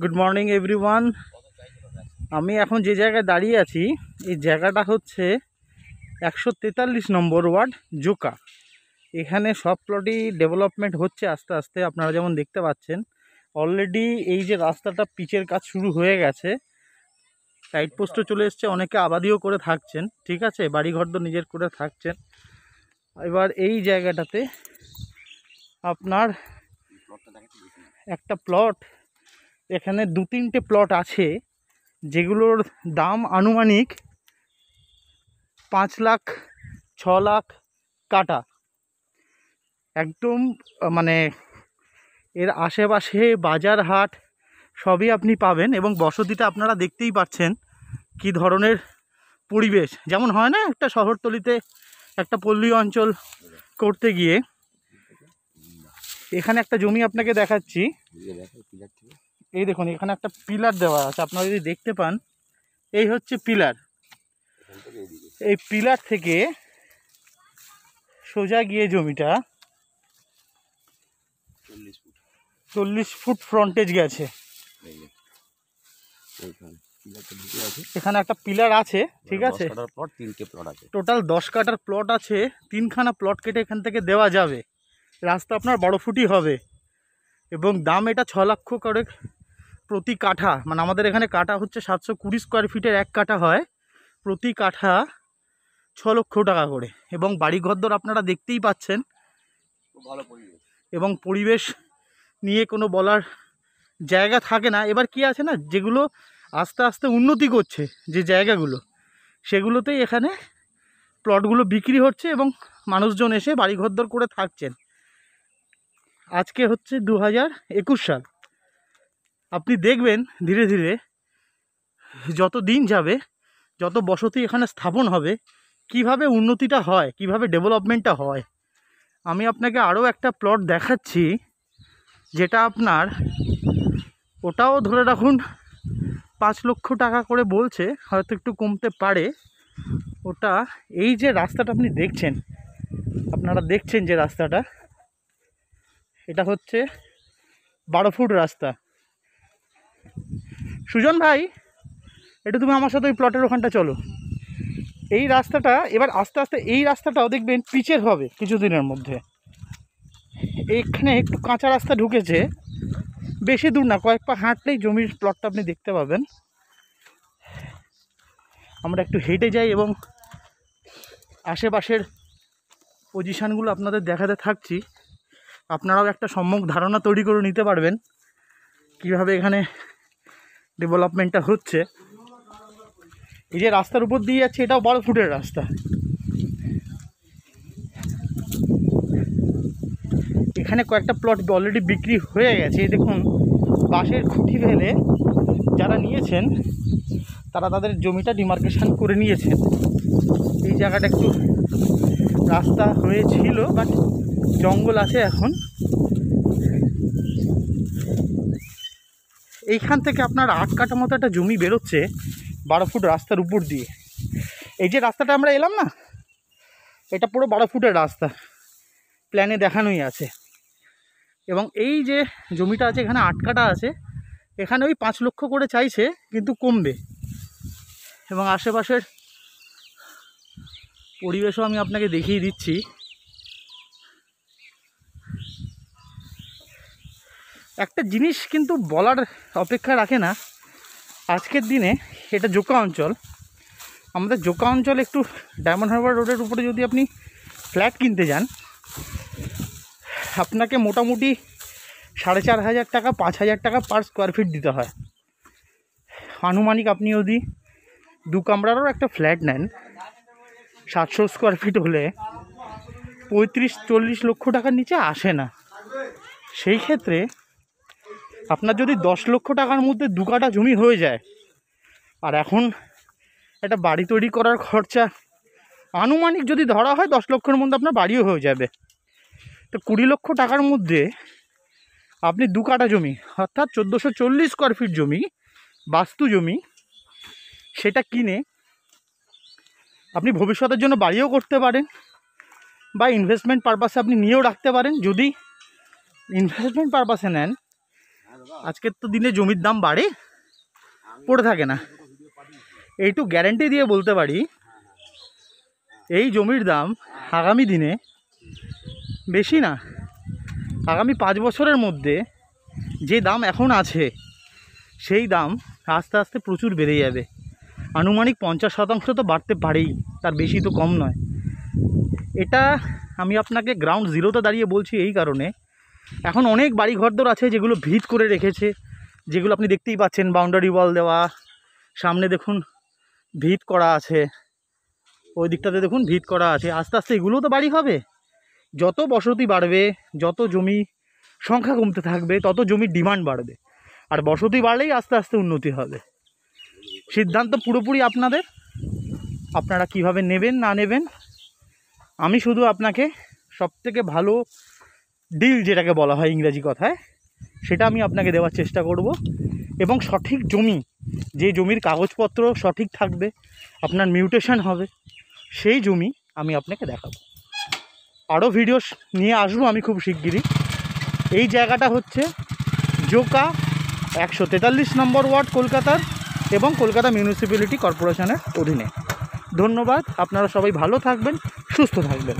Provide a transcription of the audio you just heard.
Good morning everyone আমি এখন যে জায়গায় দাঁড়িয়ে আছি, এই জায়গাটা হচ্ছে একশো তেতাল্লিশ নম্বর ওয়ার্ড, জোকা। এখানে সব প্লটই ডেভেলপমেন্ট হচ্ছে আস্তে আস্তে, আপনারা যেমন দেখতে পাচ্ছেন। অলরেডি এই যে রাস্তাটা পিচের কাজ শুরু হয়ে গেছে। সাইড পোস্টও চলে এসছে, অনেকে আবাদিও করে থাকছেন, ঠিক আছে? বাড়িঘর তো নিজের করে থাকছেন। এবার এই জায়গাটাতে আপনার একটা প্লট এখানে দু তিনটে প্লট আছে, যেগুলোর দাম আনুমানিক পাঁচ লাখ, ছ লাখ কাটা। একদম মানে এর আশেপাশে বাজার হাট সবই আপনি পাবেন এবং বসতিটা আপনারা দেখতেই পাচ্ছেন কি ধরনের পরিবেশ। যেমন হয় না একটা শহরতলিতে একটা পল্লী অঞ্চল করতে গিয়ে। এখানে একটা জমি আপনাকে দেখাচ্ছি। এই দেখুন, এখানে একটা পিলার দেওয়া আছে, আপনারা যদি দেখতে পান, এই হচ্ছে পিলার। এই পিলার থেকে সোজা গিয়ে জমিটা চল্লিশ ফুট ফ্রন্টেজ গেছে। এখানে একটা পিলার আছে, ঠিক আছে? টোটাল দশ কাটার প্লট আছে, তিনখানা প্লট কেটে এখান থেকে দেওয়া যাবে। রাস্তা আপনার বড় ফুটই হবে। এবং দাম এটা ছ লক্ষ করে প্রতি কাঠা মানে আমাদের এখানে কাঠা হচ্ছে সাতশো কুড়ি স্কোয়ার ফিটের এক কাঠা হয় প্রতি কাঠা ছ লক্ষ টাকা করে। এবং বাড়ি ঘরদর আপনারা দেখতেই পাচ্ছেন। ভালো পরিবেশ। এবং পরিবেশ নিয়ে কোনো বলার জায়গা থাকে না। এবার কি আছে না যেগুলো আস্তে আস্তে উন্নতি করছে যে জায়গাগুলো সেগুলোতেই এখানে প্লটগুলো বিক্রি হচ্ছে এবং মানুষজন এসে বাড়ি ঘরদর করে থাকছেন। আজকে হচ্ছে দু হাজার একুশ সাল। আপনি দেখবেন ধীরে ধীরে যত দিন যাবে, যত বসতি এখানে স্থাপন হবে, কীভাবে উন্নতিটা হয়, কীভাবে ডেভেলপমেন্টটা হয়, আমি আপনাকে আরও একটা প্লট দেখাচ্ছি, যেটা আপনার ওটাও ধরে রাখুন পাঁচ লক্ষ টাকা করে বলছে, হয়তো একটু কমতে পারে। ওটা এই যে রাস্তাটা আপনি দেখছেন, আপনারা দেখছেন যে রাস্তাটা, এটা হচ্ছে বারো ফুট রাস্তা। সুজন ভাই, একটু তুমি আমার সাথে ওই প্লটের ওখানটা চলো। এই রাস্তাটা, এবার আস্তে আস্তে এই রাস্তাটাও দেখবেন পিচের হবে কিছুদিনের মধ্যে। এইখানে একটু কাঁচা রাস্তা ঢুকেছে, বেশি দূর না, কয়েক পা হাঁটলেই জমির প্লটটা আপনি দেখতে পাবেন। আমরা একটু হেঁটে যাই এবং আশেপাশের পজিশানগুলো আপনাদের দেখাতে থাকছি। আপনারাও একটা সম্যক ধারণা তৈরি করে নিতে পারবেন, কীভাবে এখানে ডেভেলপমেন্টটা হচ্ছে। এই যে রাস্তার উপর দিয়ে যাচ্ছে, এটাও বারো ফুটের রাস্তা। এখানে কয়েকটা প্লট অলরেডি বিক্রি হয়ে গেছে। দেখুন, বাঁশের খুঁটি ফেলে যারা নিয়েছেন, তারা তাদের জমিটা ডিমার্কেশন করে নিয়েছেন। এই জায়গাটা একটু রাস্তা হয়েছিল বাট জঙ্গল আছে এখন। এইখান থেকে আপনার আট কাটা মতো একটা জমি বেরোচ্ছে বারো ফুট রাস্তার উপর দিয়ে। এই যে রাস্তাটা আমরা এলাম না, এটা পুরো বারো ফুটের রাস্তা। প্ল্যানে দেখানোই আছে। এবং এই যে জমিটা আছে, এখানে আট কাটা আছে। এখানে ওই পাঁচ লক্ষ করে চাইছে, কিন্তু কমবে। এবং আশেপাশের পরিবেশও আমি আপনাকে দেখিয়ে দিচ্ছি। একটা জিনিস কিন্তু বলার অপেক্ষা রাখে না। আজকের দিনে এটা জোকা অঞ্চল। আমাদের জোকা অঞ্চল একটু ডায়মন্ড হারবার রোডের উপরে যদি আপনি ফ্ল্যাট কিনতে যান, আপনাকে মোটামুটি সাড়ে চার হাজার টাকা, পাঁচ হাজার টাকা পার স্কোয়ার ফিট দিতে হয়। আনুমানিক আপনি যদি দু কামরারও একটা ফ্ল্যাট নেন, সাতশো স্কোয়ার ফিট হলে পঁয়ত্রিশ চল্লিশ লক্ষ টাকার নিচে আসে না। সেই ক্ষেত্রে আপনার যদি দশ লক্ষ টাকার মধ্যে দু কাটা জমি হয়ে যায়, আর এখন একটা বাড়ি তৈরি করার খরচা, আনুমানিক যদি ধরা হয় দশ লক্ষের মধ্যে আপনার বাড়িও হয়ে যাবে। তো কুড়ি লক্ষ টাকার মধ্যে আপনি দু কাটা জমি, অর্থাৎ চোদ্দোশো চল্লিশ স্কোয়ার ফিট জমি, বাস্তু জমি, সেটা কিনে আপনি ভবিষ্যতের জন্য বাড়িও করতে পারেন বা ইনভেস্টমেন্ট পারপাসে আপনি নিয়েও রাখতে পারেন। যদি ইনভেস্টমেন্ট পারপাসে নেন আজকের তো দিনে জমির দাম বাড়ে, পড়ে থাকে না। এইটু গ্যারেন্টি দিয়ে বলতে পারি, এই জমির দাম আগামী দিনে বেশি না। আগামী পাঁচ বছরের মধ্যে যে দাম এখন আছে, সেই দাম আস্তে আস্তে প্রচুর বেড়ে যাবে। আনুমানিক পঞ্চাশ শতাংশ তো বাড়তে পারেই, তার বেশি তো কম নয়। এটা আমি আপনাকে গ্রাউন্ড জিরোতে দাঁড়িয়ে বলছি এই কারণে এখন অনেক বাড়ি ঘরদোর আছে যেগুলো ভিত করে রেখেছে, যেগুলো আপনি দেখতেই পাচ্ছেন বাউন্ডারি ওয়াল দেওয়া, সামনে দেখুন ভিত করা আছে, ওই দিকটাতে দেখুন ভিত করা আছে, আস্তে আস্তে এগুলোও তো বাড়ি হবে। যত বসতি বাড়বে, যত জমি সংখ্যা কমতে থাকবে, তত জমির ডিমান্ড বাড়বে। আর বসতি বাড়লেই আস্তে আস্তে উন্নতি হবে। সিদ্ধান্ত পুরোপুরি আপনাদের, আপনারা কীভাবে নেবেন, না নেবেন, আমি শুধু আপনাকে সবথেকে ভালো ডিল যেটাকে বলা হয় ইংরেজি কথায়, সেটা আমি আপনাকে দেওয়ার চেষ্টা করব। এবং সঠিক জমি, যে জমির কাগজপত্র সঠিক থাকবে, আপনার মিউটেশন হবে, সেই জমি আমি আপনাকে দেখাবো। আরও ভিডিও নিয়ে আসব আমি খুব শিগগিরই। এই জায়গাটা হচ্ছে জোকা একশো তেতাল্লিশ নম্বর ওয়ার্ড কলকাতার এবং কলকাতা মিউনিসিপ্যালিটি কর্পোরেশনের অধীনে। ধন্যবাদ, আপনারা সবাই ভালো থাকবেন, সুস্থ থাকবেন।